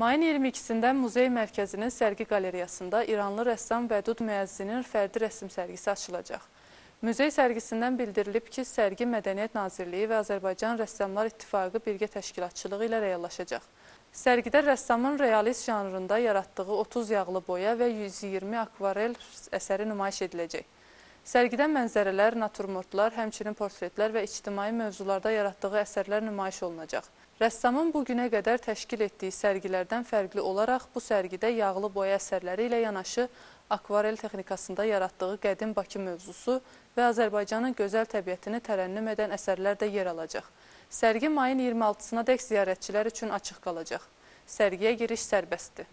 Mayın 22-sində Muzey Mərkəzinin sərgi qalereyasında İranlı rəssam Vədud Müəzzinin fərdi rəsm sərgisi açılacaq. Muzey sərgisindən bildirilib ki, sərgi Mədəniyyət Nazirliyi və Azərbaycan Rəssamlar İttifaqı birgə təşkilatçılığı ilə reallaşacaq. Sərgidə rəssamın realist janrında yaratdığı 30 yağlı boya və 120 akvarel əsəri nümayiş ediləcək. Sərgidə mənzərələr, naturmortlar, həmçinin portretlər və ictimai mövzularda yaratdığı əsərlər nümayiş olunacaq. Rəssamın bu günə qədər təşkil etdiyi sərgilərdən fərqli olaraq bu sərgidə yağlı boya əsərləri ilə yanaşı akvarel texnikasında yaratdığı qədim Bakı mövzusu və Azərbaycanın gözəl təbiətini tərənnüm edən əsərlər də yer alacaq. Sərgi mayın 26-sına dək ziyarətçilər üçün açıq qalacaq. Sərgiyə giriş sərbəstdir.